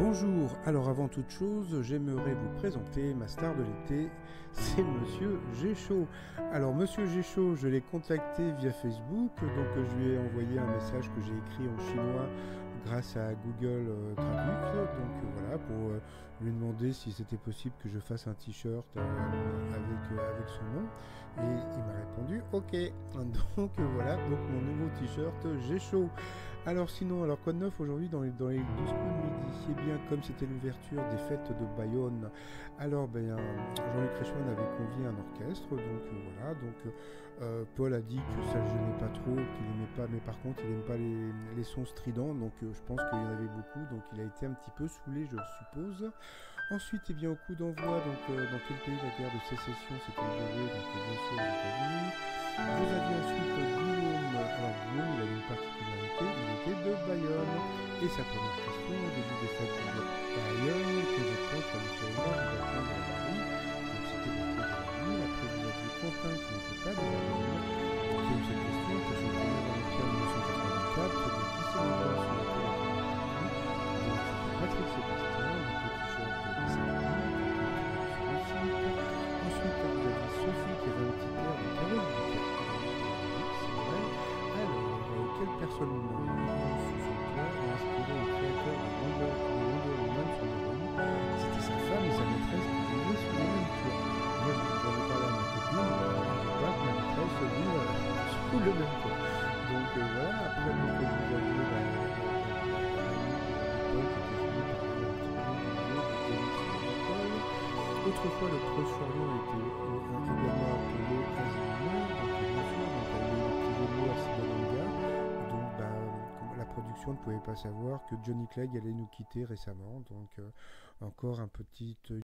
Bonjour, alors avant toute chose, j'aimerais vous présenter ma star de l'été, c'est Monsieur Géchaud. Alors Monsieur Géchaud, je l'ai contacté via Facebook, donc je lui ai envoyé un message que j'ai écrit en chinois grâce à Google euh, Traduc, donc euh, voilà, pour euh, lui demander si c'était possible que je fasse un t-shirt avec, avec son nom. Et il m'a répondu OK. Donc voilà, donc mon nouveau t-shirt Géchaud. Alors sinon, alors quoi de neuf aujourd'hui dans les, dans les 12 coups midi? Eh bien, comme c'était l'ouverture des fêtes de Bayonne, alors ben, Jean-Luc Reichmann avait convié un orchestre, donc voilà, donc euh, Paul a dit que ça ne gênait pas trop, qu'il n'aimait pas, mais par contre il n'aime pas les, les, sons stridents, donc euh, je pense qu'il y en avait beaucoup, donc il a été un petit peu saoulé, je le suppose. Ensuite, eh bien, au coup d'envoi, donc euh, dans quel pays la guerre de sécession s'était déroulée, donc bien sûr aux États-Unis. Vous aviez ensuite Guillaume, alors Guillaume, il avait une particularité, il était de Bayonne, et sa première question au début des fêtes de Bayonne, quelle personne sous son toit a inspiré le créateur Woman sur le rhum C'était sa femme et sa maîtresse qui vivaient sous le même toit. Moi, j'en ai parlé à ma copine, pas que ma maîtresse vive sous le même toit. Donc euh, voilà, après, donc, vous Autrefois, le était également appelé production ne pouvait pas savoir que Johnny Clegg allait nous quitter récemment. Donc euh, encore un petit